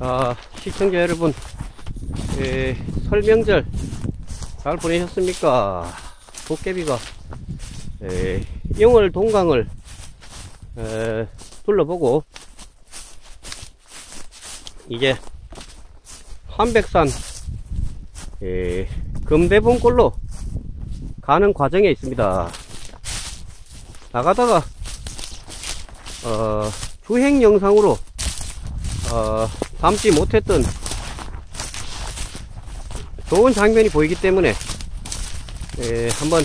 아, 시청자 여러분, 예, 설명절 잘 보내셨습니까? 도깨비가 예, 영월 동강을 에, 둘러보고 이제 한백산 예, 금대봉골로 가는 과정에 있습니다. 나가다가 어, 주행 영상으로 어, 담지 못했던 좋은 장면이 보이기 때문에 예, 한번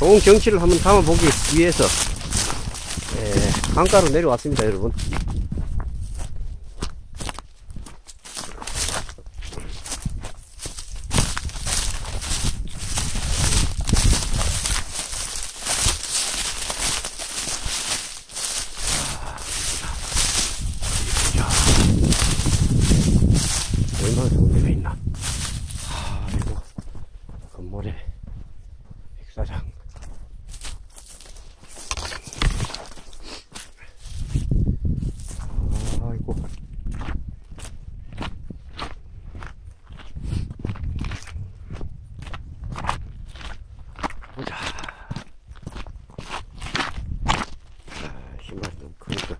좋은 경치를 한번 담아보기 위해서 예, 강가로 내려왔습니다 여러분 얼마나 좋은 데가 있나 아 이거 건물에 백사장 아이고 보자 아, 신발 좀 크니까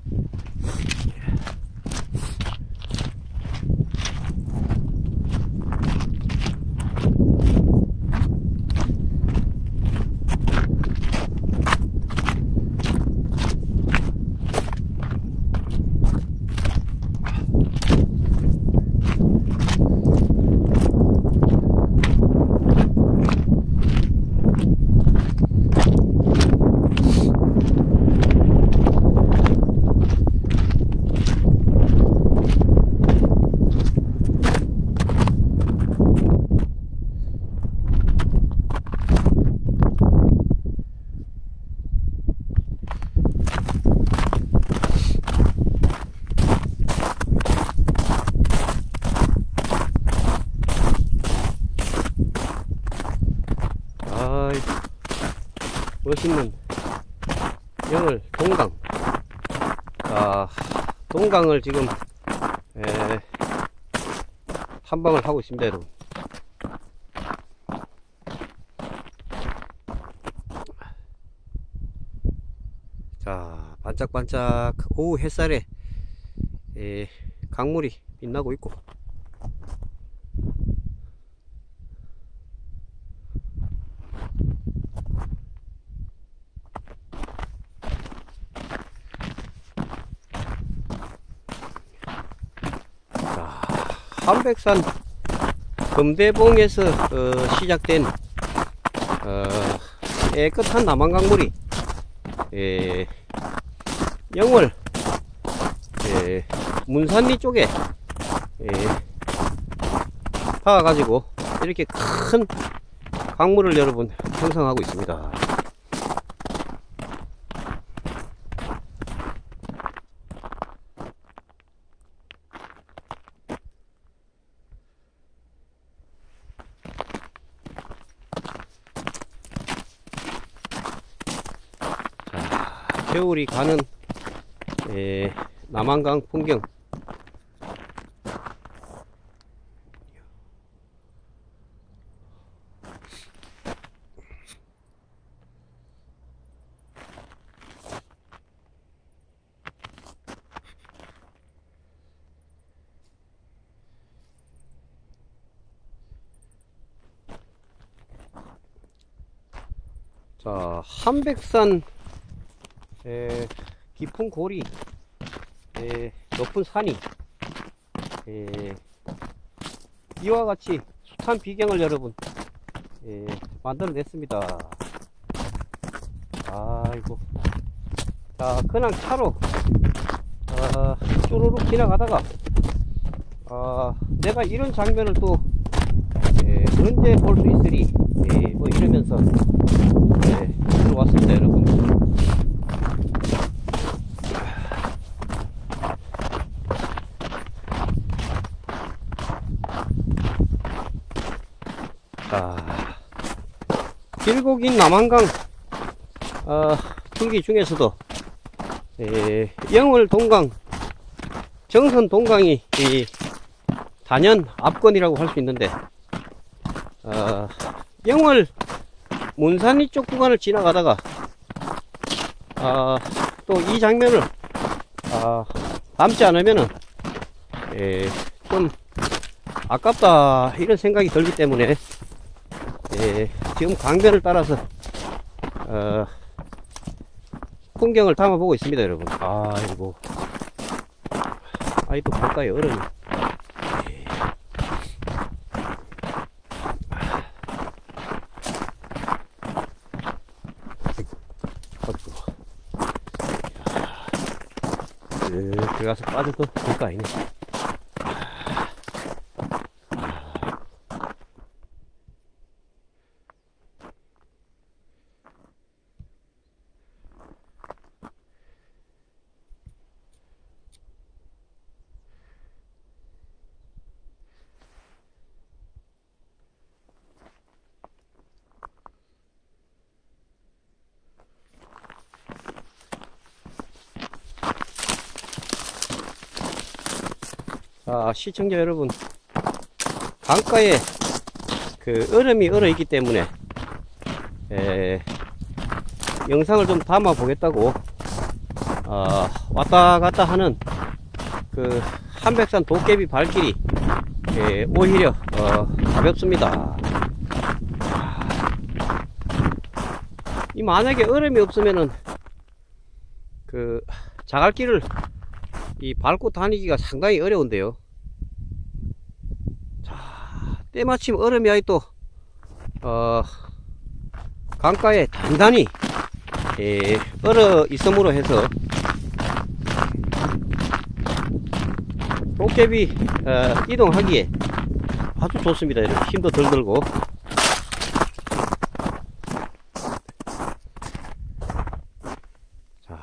아이 멋있는 영을 동강. 아 동강을 지금 에, 탐방을 하고 있습니다 여러분. 자 반짝반짝 오후 햇살에 에, 강물이 빛나고 있고 자, 한백산 금대봉에서 어, 시작된 어, 깨끗한 남한강물이 예, 영월 예, 문산리 쪽에 예, 닿아가지고 이렇게 큰 강물을 여러분 형성하고 있습니다. 겨울이 가는 에, 남한강 풍경. 자 한백산 에, 깊은 고리, 에, 높은 산이, 에, 이와 같이 숱한 비경을 여러분, 에, 만들어냈습니다. 아이고. 자, 그냥 차로, 아, 쪼르륵 지나가다가, 아, 내가 이런 장면을 또, 에, 언제 볼 수 있으리, 에, 뭐 이러면서, 에, 들어왔습니다, 여러분. 자, 길고 긴 남한강 어, 풍기 중에서도 에, 영월 동강 정선 동강이 이 단연 압권이라고 할 수 있는데 어, 영월 문산리 쪽 구간을 지나가다가 아, 또이 장면을 아, 담지 않으면은 예, 좀 아깝다 이런 생각이 들기 때문에 예, 지금 강변을 따라서 어, 풍경을 담아보고 있습니다 여러분. 아이고. 아이 또 가까이 얼음이 그, 들어가서 빠져도 될거 아니네. 아, 시청자 여러분, 강가에 그 얼음이 얼어 있기 때문에 에, 영상을 좀 담아 보겠다고 어, 왔다 갔다 하는 그 한백산 도깨비 발길이 에, 오히려 어, 가볍습니다. 이 만약에 얼음이 없으면은 그 자갈길을 이 밟고 다니기가 상당히 어려운데요. 자, 때마침 얼음이 아이 또, 어, 강가에 단단히, 예, 얼어 있음으로 해서, 도깨비, 어, 이동하기에 아주 좋습니다. 이렇게 힘도 덜 들고. 자,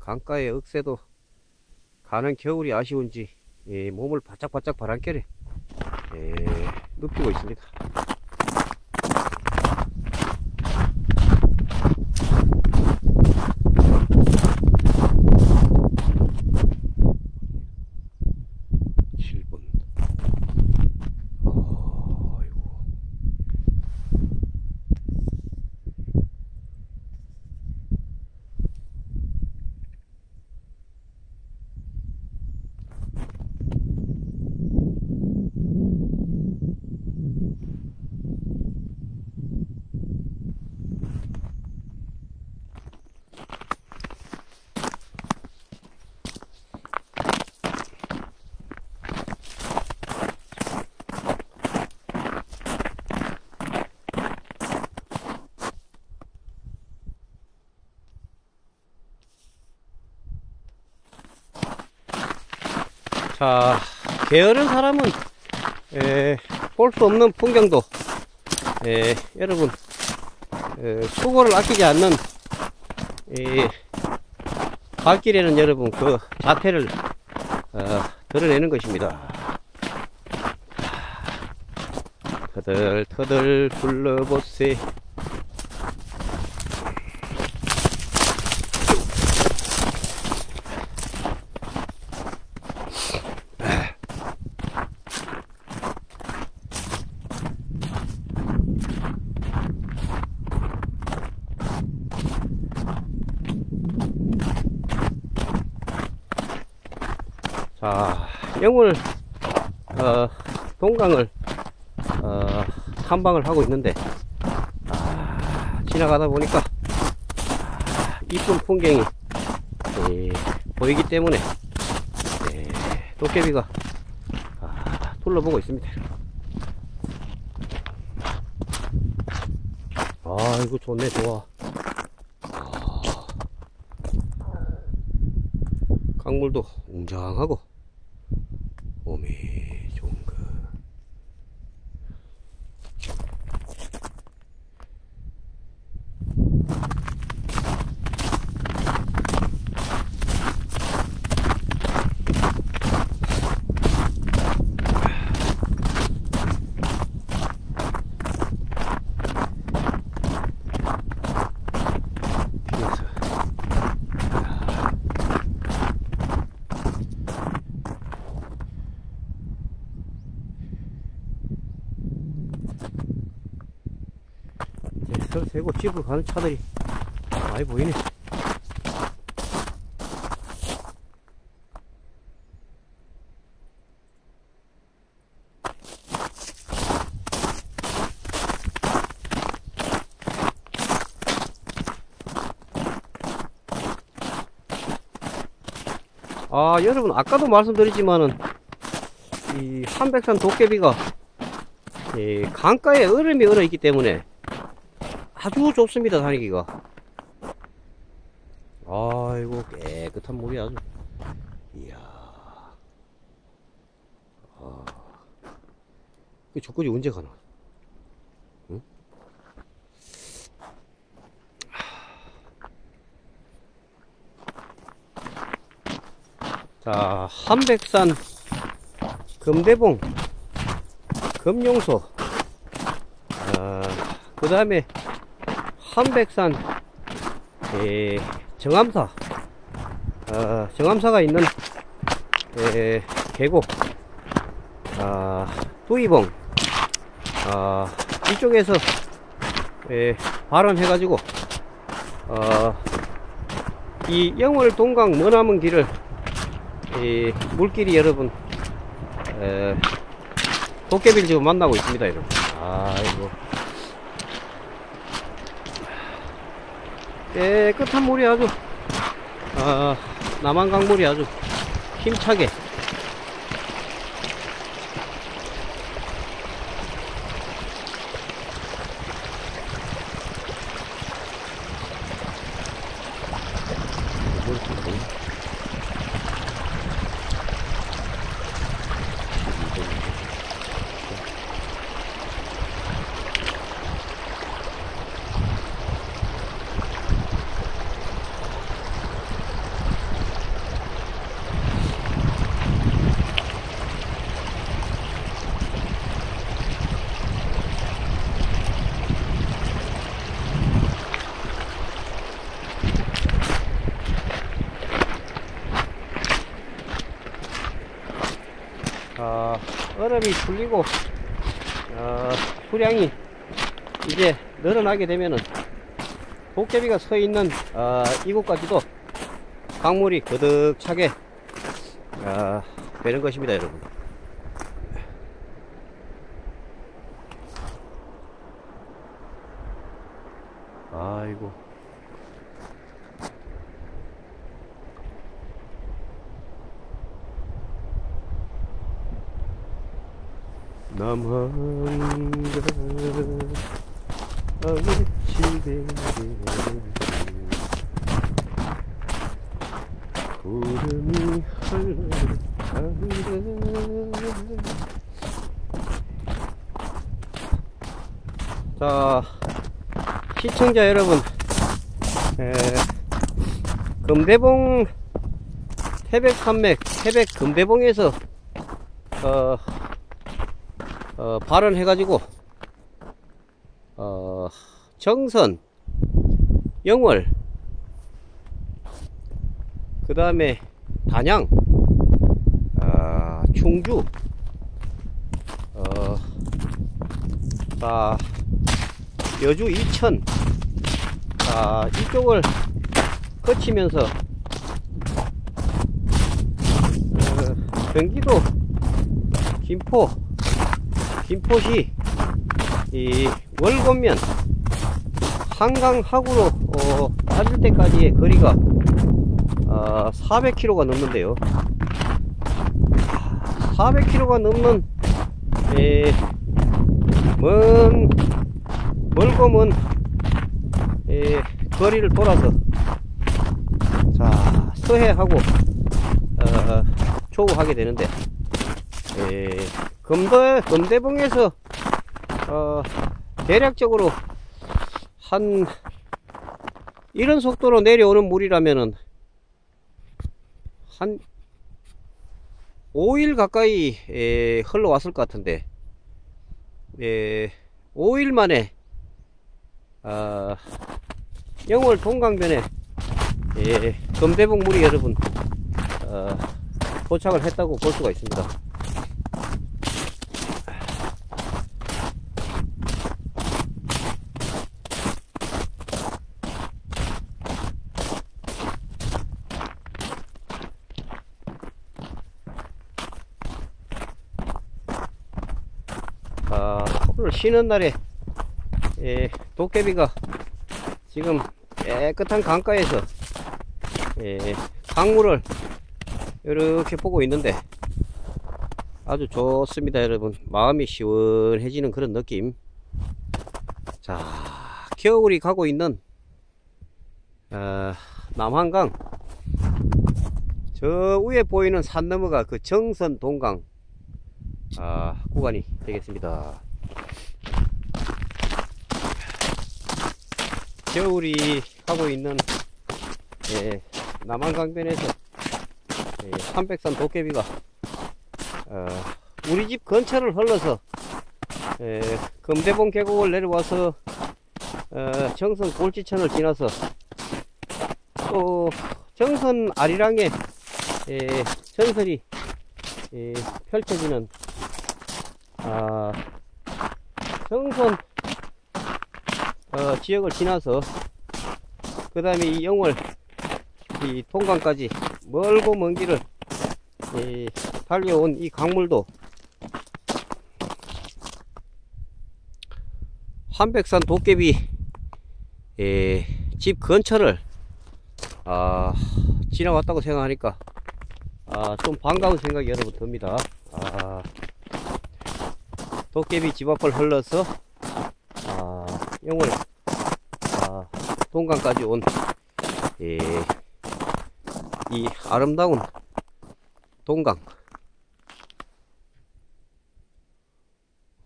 강가의 억새도 가는 겨울이 아쉬운지 예, 몸을 바짝바짝 바람결에 예, 눕히고 있습니다. 칠분 아이고. 자, 게으른 사람은 볼 수 없는 풍경도 에, 여러분 에, 수고를 아끼지 않는 이 발길에는 여러분 그 자태를 어, 드러내는 것입니다. 터들터들 불러보세 자, 영월 어, 동강을 어, 탐방을 하고 있는데 아, 지나가다 보니까 아, 이쁜 풍경이 예, 보이기 때문에 예, 도깨비가 아, 둘러보고 있습니다. 아, 이거 좋네, 좋아. 아, 강물도 웅장하고 몸이 좋은 거. 피해서 되고 집으로 가는 차들이 많이 보이네. 아 여러분 아까도 말씀드렸지만은 이 한백산 도깨비가 이 강가에 얼음이 얼어 있기 때문에 아주 좋습니다 다니기가. 아이고 깨끗한 물이 아주. 이야. 아, 이 저까지 언제 가나? 응? 자 한백산 금대봉 금용소. 아, 그 다음에 한백산. 에, 정암사. 아, 정암사가 있는 에, 계곡. 아, 두이봉. 아, 이쪽에서 에, 발원해 가지고 어, 이 영월 동강 머나먼 길을 이 물길이 여러분 에, 도깨비를 지금 만나고 있습니다 여러분. 아이고 깨끗한 물이 아주 아, 남한강 물이 아주 힘차게 아, 얼음이 풀리고 어, 수량이 이제 늘어나게 되면은 도깨비가 서 있는 어, 이곳까지도 강물이 거득차게 어, 되는 것입니다 여러분 아이고 남한가 집에 구름이 흘러간다 자 시청자 여러분. 에, 금대봉 태백 산맥 태백 금대봉에서 어, 어, 발언해 가지고 어, 정선, 영월, 그 다음에 단양, 아, 충주, 어, 자, 여주 이천, 자, 이쪽을 거치면서 어, 경기도 김포 김포시 이 월곡면 한강하구로 어, 따질 때까지의 거리가 어, 400km가 넘는데요. 400km가 넘는 에, 먼 멀고 먼 에, 거리를 돌아서 자 서해하고 어, 조우하게 되는데 에, 금대, 금대봉에서, 어, 대략적으로, 한, 이런 속도로 내려오는 물이라면은, 한, 5일 가까이, 에, 흘러왔을 것 같은데, 에, 5일 만에, 아, 영월 동강변에, 에, 금대봉 물이 여러분, 어, 도착을 했다고 볼 수가 있습니다. 아, 오늘 쉬는 날에 예, 도깨비가 지금 깨끗한 강가에서 예, 강물을 이렇게 보고 있는데 아주 좋습니다 여러분. 마음이 시원해지는 그런 느낌. 자 겨울이 가고 있는 어, 남한강. 저 위에 보이는 산 너머가 그 정선 동강 아, 구간이 되겠습니다. 겨울이 가고 있는 예, 남한강변에서 예, 삼백산 도깨비가 어, 우리 집 근처를 흘러서 예, 금대봉 계곡을 내려와서 어, 정선 골지천을 지나서 또 정선 아리랑에 예, 전설이 예, 펼쳐지는 아, 정선 어, 지역을 지나서 그 다음에 이 영월 이 동강까지 멀고 먼 길을 이 달려온 이 강물도 한백산 도깨비 예, 집 근처를 아, 지나왔다고 생각하니까 아, 좀 반가운 생각이 여러분 듭니다. 아, 도깨비 집 앞을 흘러서 아, 영월 아, 동강까지 온 예, 이 아름다운 동강.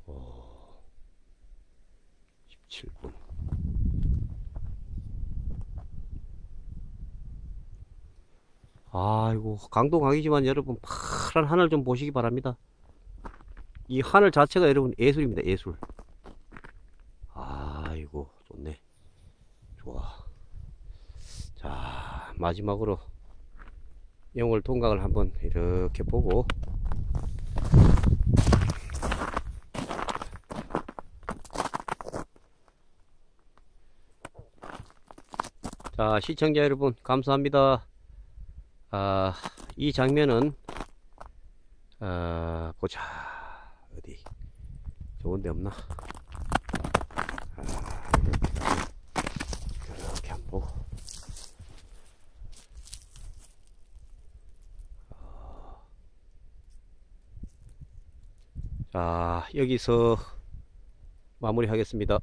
오, 17분. 아이고 강도 강이지만 여러분 파란 하늘 좀 보시기 바랍니다 이 하늘 자체가 여러분 예술입니다 예술. 아이고 좋네. 좋아. 자 마지막으로 영월 동강을 한번 이렇게 보고. 자 시청자 여러분 감사합니다. 아, 이 장면은 아, 보자 좋은 데 없나? 아, 이렇게 한번 보고. 자 여기서 마무리 하겠습니다